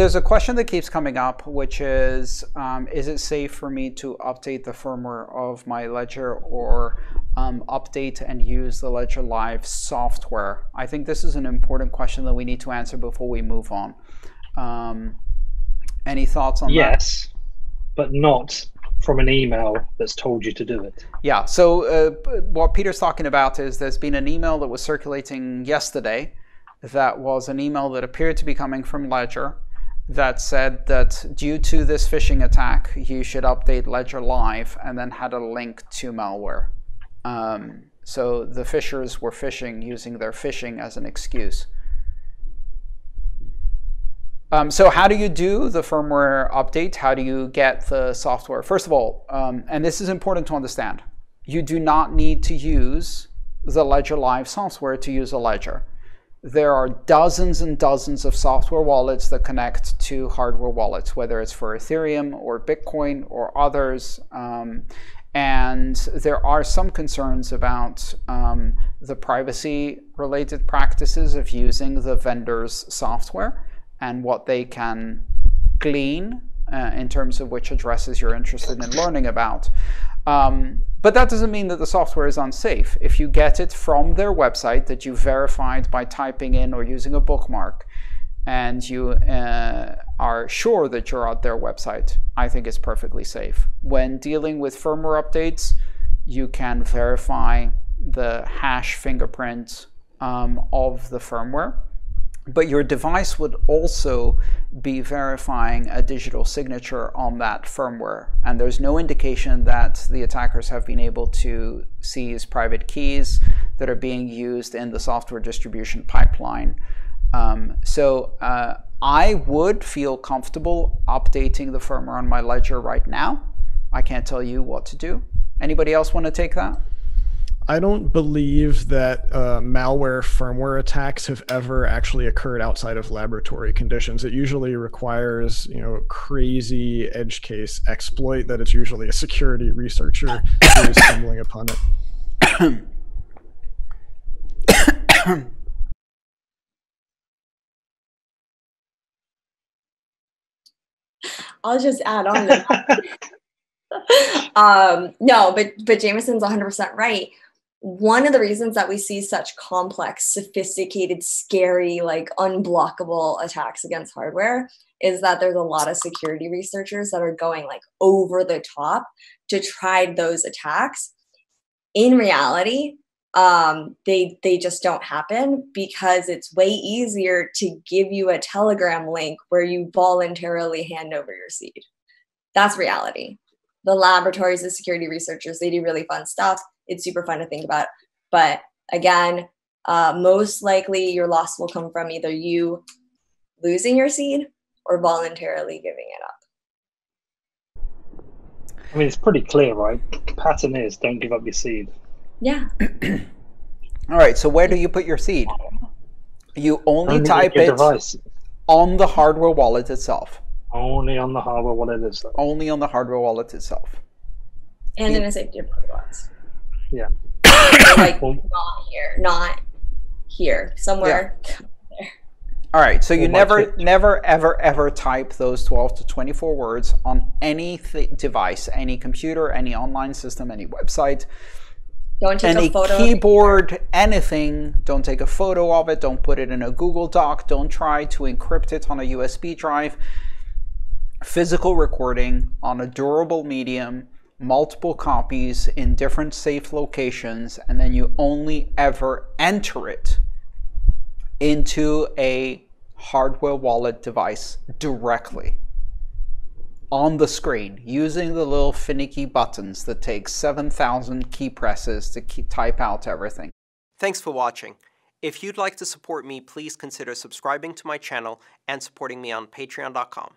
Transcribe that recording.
there's a question that keeps coming up, which is, um, is it safe for me to update the firmware of my Ledger or um, update and use the Ledger Live software? I think this is an important question that we need to answer before we move on. Um, any thoughts on yes, that? Yes, but not from an email that's told you to do it. Yeah, so uh, what Peter's talking about is there's been an email that was circulating yesterday that was an email that appeared to be coming from Ledger that said that due to this phishing attack, you should update Ledger Live and then had a link to malware. Um, so the phishers were phishing using their phishing as an excuse. Um, so how do you do the firmware update? How do you get the software? First of all, um, and this is important to understand, you do not need to use the Ledger Live software to use a ledger. There are dozens and dozens of software wallets that connect to hardware wallets, whether it's for Ethereum or Bitcoin or others. Um, and there are some concerns about um, the privacy related practices of using the vendor's software and what they can glean uh, in terms of which addresses you're interested in learning about. Um, but that doesn't mean that the software is unsafe. If you get it from their website that you verified by typing in or using a bookmark, and you uh, are sure that you're at their website, I think it's perfectly safe. When dealing with firmware updates, you can verify the hash fingerprint um, of the firmware but your device would also be verifying a digital signature on that firmware. And there's no indication that the attackers have been able to seize private keys that are being used in the software distribution pipeline. Um, so uh, I would feel comfortable updating the firmware on my ledger right now. I can't tell you what to do. Anybody else want to take that? I don't believe that uh, malware firmware attacks have ever actually occurred outside of laboratory conditions. It usually requires, you know, crazy edge case exploit that it's usually a security researcher who is stumbling upon it. I'll just add on. um, no, but but Jameson's 100% right one of the reasons that we see such complex, sophisticated, scary, like unblockable attacks against hardware is that there's a lot of security researchers that are going like over the top to try those attacks. In reality, um, they they just don't happen because it's way easier to give you a Telegram link where you voluntarily hand over your seed. That's reality. The laboratories, the security researchers, they do really fun stuff it's super fun to think about. But again, uh, most likely your loss will come from either you losing your seed or voluntarily giving it up. I mean, it's pretty clear, right? The pattern is don't give up your seed. Yeah. All right. So where do you put your seed? You only, only type it device. on the hardware wallet itself. Only on the hardware wallet itself. Only on the hardware wallet itself. And in a safety box. Yeah. like not here, not here, somewhere. Yeah. All right, so you never, never, ever, ever type those 12 to 24 words on any th- device, any computer, any online system, any website. Don't take any a photo. keyboard, anything. Don't take a photo of it. Don't put it in a Google Doc. Don't try to encrypt it on a USB drive. Physical recording on a durable medium multiple copies in different safe locations, and then you only ever enter it into a hardware wallet device directly on the screen using the little finicky buttons that take 7,000 key presses to key type out everything. Thanks for watching. If you'd like to support me, please consider subscribing to my channel and supporting me on patreon.com.